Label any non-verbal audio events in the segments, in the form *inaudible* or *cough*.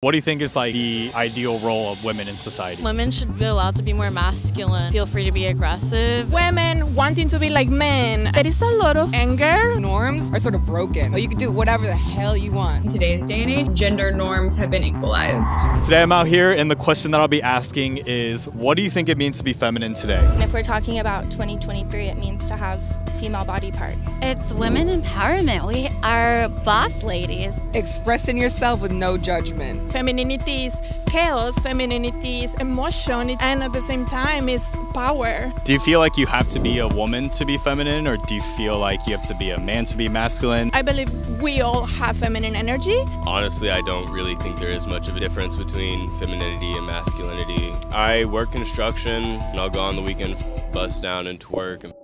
What do you think is like the ideal role of women in society? Women should be allowed to be more masculine, feel free to be aggressive. Women wanting to be like men. There is a lot of anger. Norms are sort of broken. You can do whatever the hell you want. In today's day and age, gender norms have been equalized. Today I'm out here and the question that I'll be asking is what do you think it means to be feminine today? If we're talking about 2023, it means to have female body parts. It's women empowerment. We are boss ladies. Expressing yourself with no judgment. Femininity is chaos, femininity is emotion, and at the same time, it's power. Do you feel like you have to be a woman to be feminine, or do you feel like you have to be a man to be masculine? I believe we all have feminine energy. Honestly, I don't really think there is much of a difference between femininity and masculinity. I work construction, and I'll go on the weekend, bust down and twerk and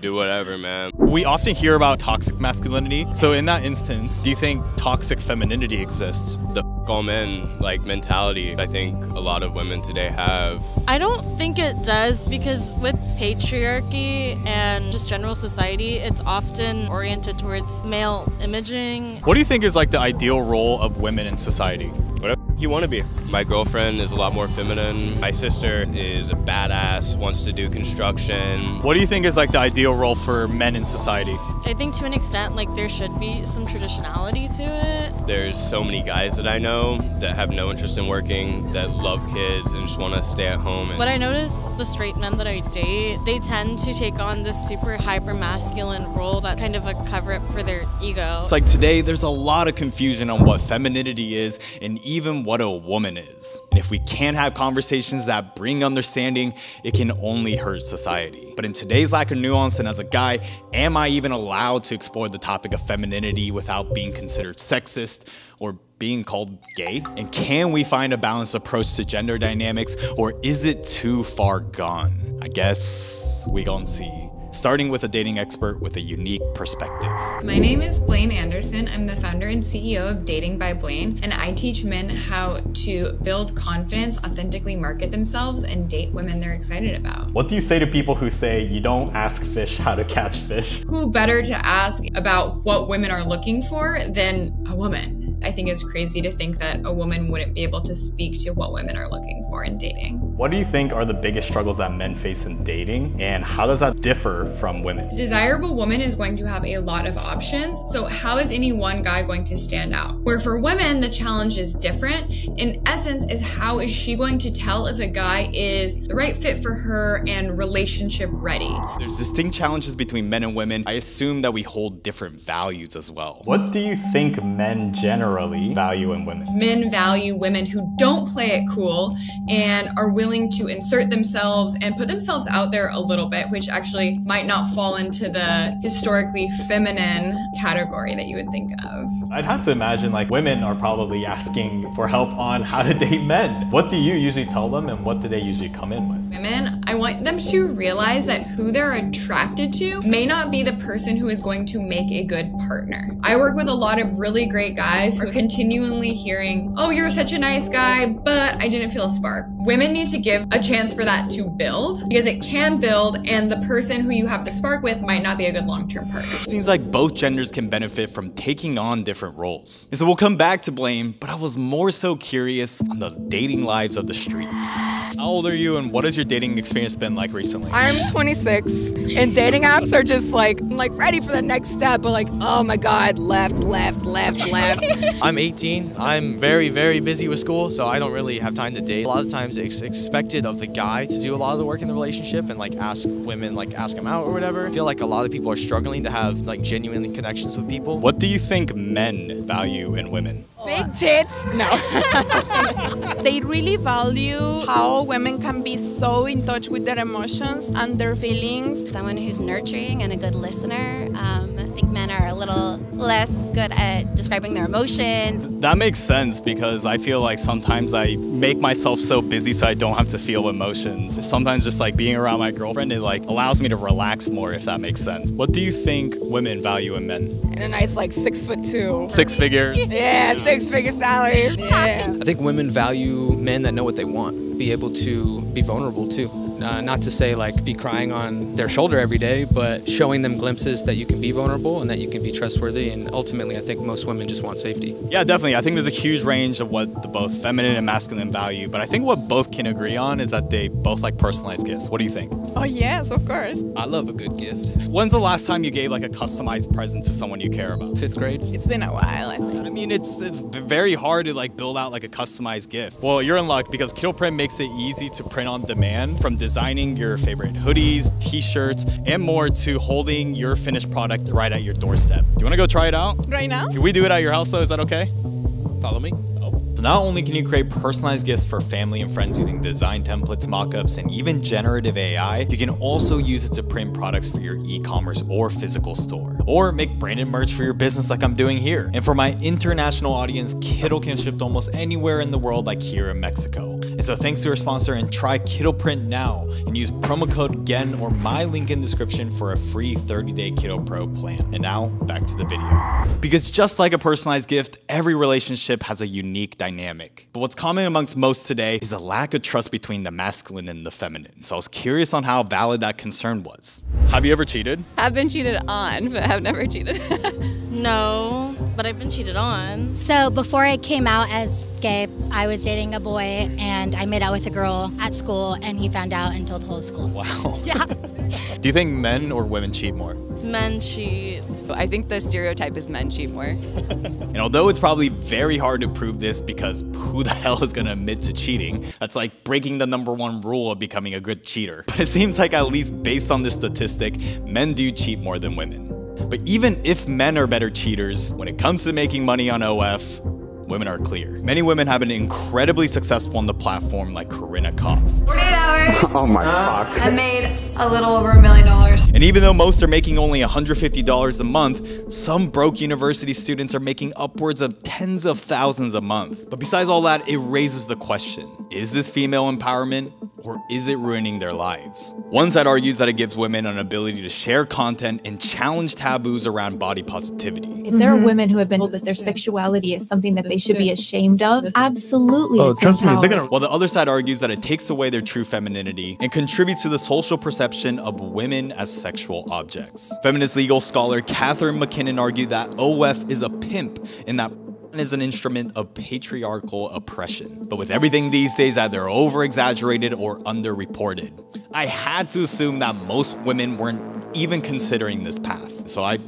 do whatever, man. We often hear about toxic masculinity. So in that instance, do you think toxic femininity exists? The all men like mentality I think a lot of women today have. I don't think it does because with patriarchy and just general society, it's often oriented towards male imaging. What do you think is like the ideal role of women in society? Whatever you want to be. My girlfriend is a lot more feminine. My sister is a badass, wants to do construction. What do you think is like the ideal role for men in society? I think to an extent, like there should be some traditionality to it. There's so many guys that I know that have no interest in working, that love kids and just want to stay at home. what I notice, the straight men that I date, they tend to take on this super hyper masculine role that kind of a cover up for their ego. It's like today there's a lot of confusion on what femininity is and even what a woman is. And if we can't have conversations that bring understanding, it can only hurt society. But in today's lack of nuance and as a guy, am I even allowed to explore the topic of femininity without being considered sexist or being called gay? And can we find a balanced approach to gender dynamics or is it too far gone? I guess we gon' see starting with a dating expert with a unique perspective. My name is Blaine Anderson. I'm the founder and CEO of Dating by Blaine, and I teach men how to build confidence, authentically market themselves, and date women they're excited about. What do you say to people who say you don't ask fish how to catch fish? Who better to ask about what women are looking for than a woman? I think it's crazy to think that a woman wouldn't be able to speak to what women are looking for in dating. What do you think are the biggest struggles that men face in dating, and how does that differ from women? Desirable woman is going to have a lot of options, so how is any one guy going to stand out? Where for women, the challenge is different. In essence, is how is she going to tell if a guy is the right fit for her and relationship ready? There's distinct challenges between men and women. I assume that we hold different values as well. What do you think men generally generally value in women? Men value women who don't play it cool and are willing to insert themselves and put themselves out there a little bit, which actually might not fall into the historically feminine category that you would think of. I'd have to imagine like women are probably asking for help on how to date men. What do you usually tell them and what do they usually come in with? Women, I want them to realize that who they're attracted to may not be the person who is going to make a good partner. I work with a lot of really great guys who are continually hearing, oh, you're such a nice guy, but I didn't feel a spark. Women need to give a chance for that to build because it can build and the person who you have the spark with might not be a good long-term partner. Seems like both genders can benefit from taking on different roles. And so we'll come back to Blaine, but I was more so curious on the dating lives of the streets. How old are you and what has your dating experience been like recently? I'm 26 and dating apps are just like, I'm like ready for the next step, but like, oh my God, left, left, left, left. *laughs* I'm 18. I'm very, very busy with school, so I don't really have time to date. A lot of times it's expected of the guy to do a lot of the work in the relationship and like ask women, like ask them out or whatever. I feel like a lot of people are struggling to have like genuine connections with people. What do you think men value in women? Big tits? No. *laughs* they really value how women can be so in touch with their emotions and their feelings. Someone who's nurturing and a good listener. Um, I think men are a little less good at describing their emotions. That makes sense because I feel like sometimes I make myself so busy so I don't have to feel emotions. Sometimes just like being around my girlfriend, it like allows me to relax more if that makes sense. What do you think women value in men? And a nice like six foot two. Six figures? Yeah, six figure salaries. Yeah. I think women value men that know what they want, be able to be vulnerable too. Uh, not to say like be crying on their shoulder every day, but showing them glimpses that you can be vulnerable and that you can be trustworthy. And ultimately, I think most women just want safety. Yeah, definitely. I think there's a huge range of what the both feminine and masculine value, but I think what both can agree on is that they both like personalized gifts. What do you think? Oh, yes, of course. I love a good gift. When's the last time you gave like a customized present to someone you care about? Fifth grade. It's been a while, I think. I mean, it's it's very hard to like build out like a customized gift. Well, you're in luck because Kittl Print makes it easy to print on demand from designing your favorite hoodies, t-shirts, and more to holding your finished product right at your doorstep. Do you want to go try it out? Right now? Can we do it at your house though? Is that okay? Follow me. Oh. So not only can you create personalized gifts for family and friends using design templates, mockups, and even generative AI, you can also use it to print products for your e-commerce or physical store. Or make branded merch for your business like I'm doing here. And for my international audience, Kittl can ship to almost anywhere in the world like here in Mexico. And so thanks to our sponsor and try Kittl Print now and use promo code GEN or my link in the description for a free 30-day Kittl Pro plan. And now back to the video. Because just like a personalized gift, every relationship has a unique dynamic. But what's common amongst most today is a lack of trust between the masculine and the feminine. So I was curious on how valid that concern was. Have you ever cheated? I've been cheated on, but have never cheated. *laughs* No, but I've been cheated on. So before I came out as gay, I was dating a boy and I made out with a girl at school and he found out and told the whole school. Wow. *laughs* Yeah. Do you think men or women cheat more? Men cheat. I think the stereotype is men cheat more. *laughs* And although it's probably very hard to prove this because who the hell is gonna admit to cheating? That's like breaking the number one rule of becoming a good cheater. *laughs* But it seems like at least based on this statistic, men do cheat more than women. But even if men are better cheaters, when it comes to making money on OF, women are clear. Many women have been incredibly successful on the platform like Corinna Kopf. 48 hours. *laughs* Oh my uh, fuck. I made a little over a million dollars. And even though most are making only $150 a month, some broke university students are making upwards of tens of thousands a month. But besides all that, it raises the question, is this female empowerment or is it ruining their lives? One side argues that it gives women an ability to share content and challenge taboos around body positivity. If there are women who have been told that their sexuality is something that they should be ashamed of, absolutely. it's empowering. While the other side argues that it takes away their true femininity and contributes to the social perception of women as sexual objects. Feminist legal scholar Catharine MacKinnon argued that OF is a pimp in that is an instrument of patriarchal oppression. But with everything these days either over exaggerated or underreported, I had to assume that most women weren't even considering this path. So I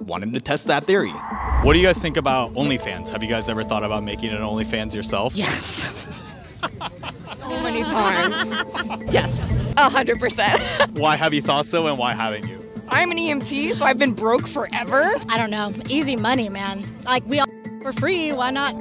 wanted to test that theory. What do you guys think about OnlyFans? Have you guys ever thought about making an OnlyFans yourself? Yes. *laughs* so many times. yes, a hundred percent. *laughs* Why have you thought so and why haven't you? I'm an EMT, so I've been broke forever. I don't know. Easy money, man. Like we all for free, why not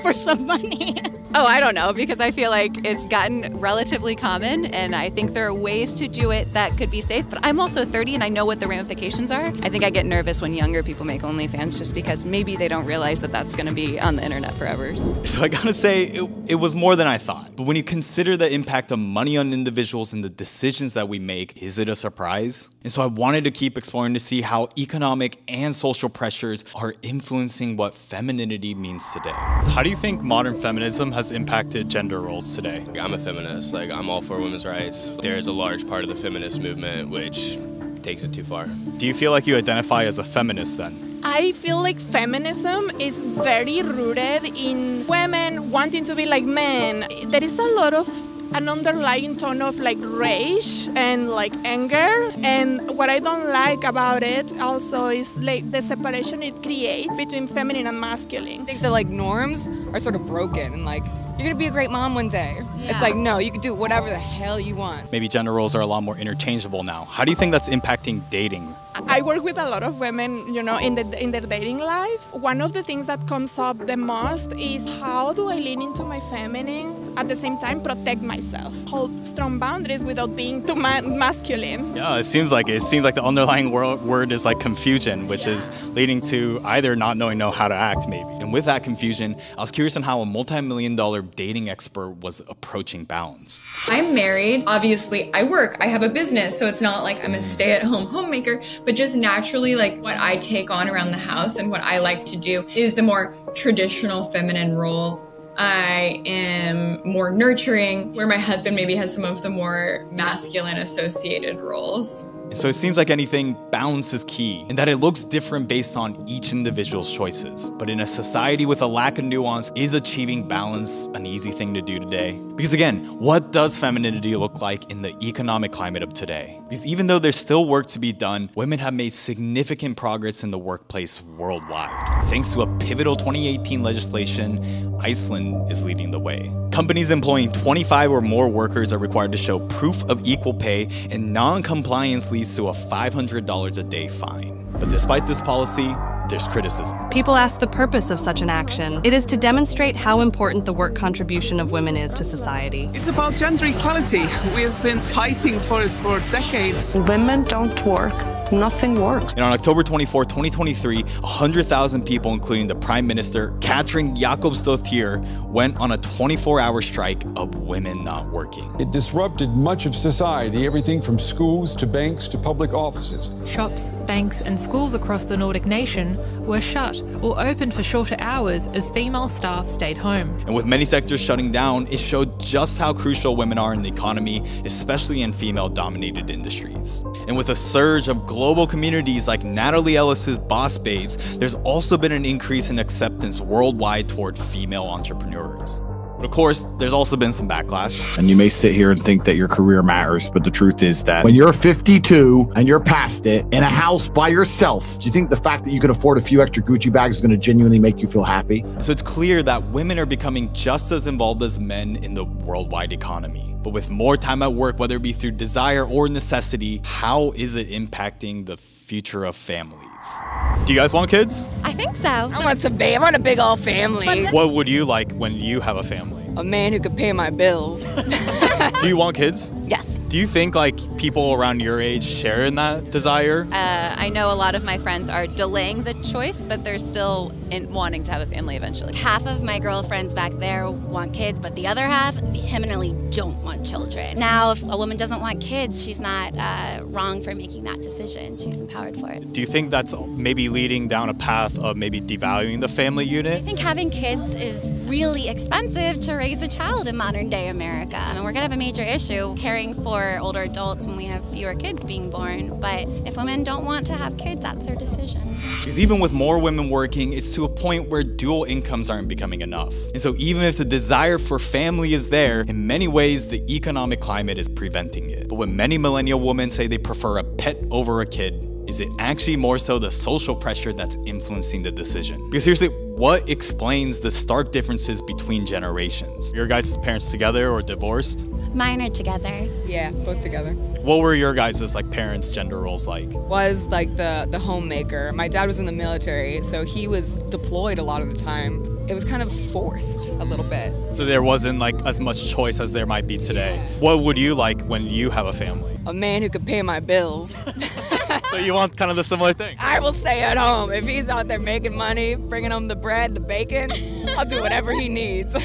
for some money? *laughs* Oh, I don't know, because I feel like it's gotten relatively common, and I think there are ways to do it that could be safe. But I'm also 30 and I know what the ramifications are. I think I get nervous when younger people make OnlyFans just because maybe they don't realize that that's going to be on the internet forever. So I gotta say, it, it was more than I thought. But when you consider the impact of money on individuals and the decisions that we make, is it a surprise? And so I wanted to keep exploring to see how economic and social pressures are influencing what femininity means today. How do you think modern feminism has impacted gender roles today? I'm a feminist. Like, I'm all for women's rights. There is a large part of the feminist movement which takes it too far. Do you feel like you identify as a feminist then? I feel like feminism is very rooted in women wanting to be like men. There is a lot of an underlying tone of like rage and like anger and what i don't like about it also is like the separation it creates between feminine and masculine I think the like norms are sort of broken and like you're gonna be a great mom one day. It's like no, you can do whatever the hell you want. Maybe gender roles are a lot more interchangeable now. How do you think that's impacting dating? I work with a lot of women, you know, in the in their dating lives. One of the things that comes up the most is how do I lean into my feminine at the same time protect myself, hold strong boundaries without being too ma- masculine. Yeah, it seems like it. It seems like the underlying wor- word is like confusion, which is leading to either not knowing know how to act, maybe. And with that confusion, I was curious on how a multi-million dollar dating expert was approaching balance. I'm married. Obviously, I work. I have a business, so it's not like I'm a stay-at-home homemaker, but just naturally like what I take on around the house and what I like to do is the more traditional feminine roles I am more nurturing, where my husband maybe has some of the more masculine associated roles. And so it seems like anything, balance is key, and that it looks different based on each individual's choices. But in a society with a lack of nuance, is achieving balance an easy thing to do today? Because again, what does femininity look like in the economic climate of today? Because even though there's still work to be done, women have made significant progress in the workplace worldwide. Thanks to a pivotal 2018 legislation, Iceland is leading the way. Companies employing 25 or more workers are required to show proof of equal pay, and non-compliance leads to a $500 a day fine. But despite this policy, there's criticism. People ask the purpose of such an action. It is to demonstrate how important the work contribution of women is to society. It's about gender equality. We've been fighting for it for decades. Women don't work. Nothing works. And on October 24, 2023, 100,000 people, including the Prime Minister, Katrin Jakobsdottir, went on a 24-hour strike of women not working. It disrupted much of society, everything from schools to banks to public offices. Shops, banks and schools across the Nordic nation were shut or opened for shorter hours as female staff stayed home. And with many sectors shutting down, it showed just how crucial women are in the economy, especially in female-dominated industries. And with a surge of global communities like Natalie Ellis's Boss Babes, there's also been an increase in acceptance worldwide toward female entrepreneurs. But of course, there's also been some backlash. And you may sit here and think that your career matters, but the truth is that when you're 52 and you're past it in a house by yourself, do you think the fact that you can afford a few extra Gucci bags is going to genuinely make you feel happy? So it's clear that women are becoming just as involved as men in the worldwide economy. But with more time at work, whether it be through desire or necessity, how is it impacting the future of families? Do you guys want kids? I think so. I want some babe. I want a big old family. What would you like when you have a family? A man who could pay my bills. *laughs* Do you want kids? Yes. Do you think like people around your age share in that desire? Uh, I know a lot of my friends are delaying the choice, but they're still in wanting to have a family eventually. Half of my girlfriends back there want kids, but the other half vehemently don't want children. Now, if a woman doesn't want kids, she's not uh, wrong for making that decision. She's empowered for it. Do you think that's maybe leading down a path of maybe devaluing the family unit? I think having kids is really expensive to raise a child in modern day America. I mean, we're going to have a major issue caring for older adults when we have fewer kids being born. But if women don't want to have kids, that's their decision. Because even with more women working, it's to a point where dual incomes aren't becoming enough. And so even if the desire for family is there, in many ways, the economic climate is preventing it. But when many millennial women say they prefer a pet over a kid, is it actually more so the social pressure that's influencing the decision? Because seriously, what explains the stark differences between generations? Your guys' parents together or divorced? Mine are together. Yeah, both together. What were your guys' like parents' gender roles like? Was like the the homemaker. My dad was in the military, so he was deployed a lot of the time. It was kind of forced a little bit. So there wasn't like as much choice as there might be today. Yeah. What would you like when you have a family? A man who could pay my bills. *laughs* so you want kind of the similar thing? I will stay at home. If he's out there making money, bringing home the bread, the bacon, I'll do whatever he needs. *laughs*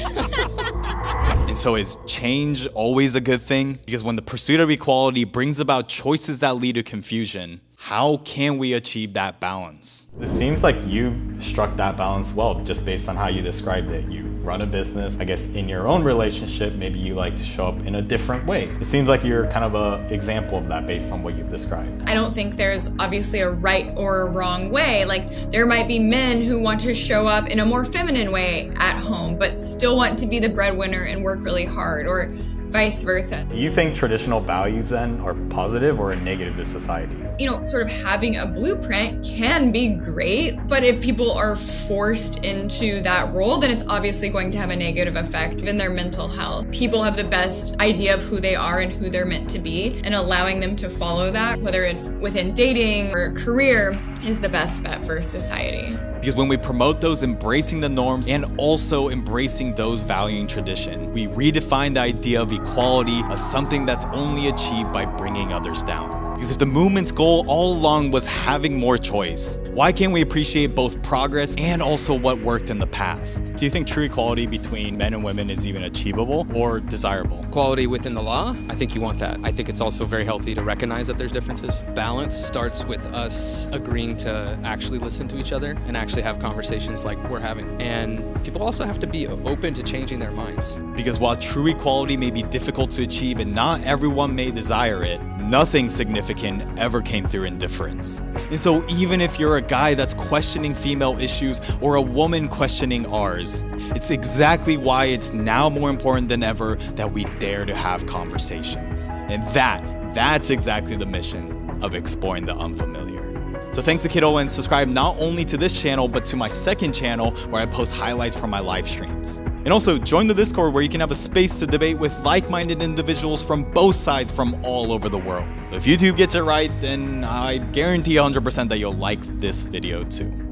And so is change always a good thing? Because when the pursuit of equality brings about choices that lead to confusion, how can we achieve that balance? It seems like you struck that balance well just based on how you described it. You run a business. I guess in your own relationship, maybe you like to show up in a different way. It seems like you're kind of an example of that based on what you've described. I don't think there's obviously a right or a wrong way. Like there might be men who want to show up in a more feminine way at home, but still want to be the breadwinner and work really hard or vice versa. Do you think traditional values then are positive or negative to society? You know, sort of having a blueprint can be great, but if people are forced into that role, then it's obviously going to have a negative effect in their mental health. People have the best idea of who they are and who they're meant to be, and allowing them to follow that, whether it's within dating or career, is the best bet for society. Because when we promote those embracing the norms and also embracing those valuing tradition, we redefine the idea of equality as something that's only achieved by bringing others down. Because if the movement's goal all along was having more choice, why can't we appreciate both progress and also what worked in the past? Do you think true equality between men and women is even achievable or desirable? Equality within the law, I think you want that. I think it's also very healthy to recognize that there's differences. Balance starts with us agreeing to actually listen to each other and actually have conversations like we're having. And people also have to be open to changing their minds. Because while true equality may be difficult to achieve and not everyone may desire it, nothing significant ever came through indifference. And so even if you're a guy that's questioning female issues or a woman questioning ours, it's exactly why it's now more important than ever that we dare to have conversations. And that, that's exactly the mission of exploring the unfamiliar. So thanks to Kittl and subscribe not only to this channel, but to my second channel where I post highlights from my live streams. And also join the Discord where you can have a space to debate with like-minded individuals from both sides from all over the world. If YouTube gets it right, then I guarantee 100% that you'll like this video too.